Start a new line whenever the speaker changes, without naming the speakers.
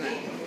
saying that.